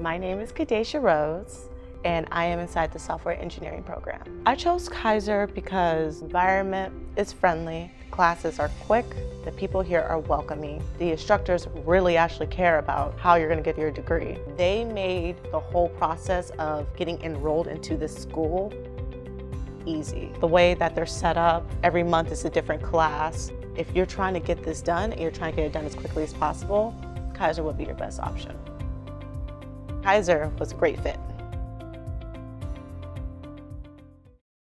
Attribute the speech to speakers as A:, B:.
A: My name is Kadeshia Rose and I am inside the software engineering program. I chose Keiser because environment is friendly, classes are quick, the people here are welcoming, the instructors really actually care about how you're going to get your degree. They made the whole process of getting enrolled into this school easy. The way that they're set up, every month is a different class. If you're trying to get this done and you're trying to get it done as quickly as possible, Keiser would be your best option. Keiser was a great fit.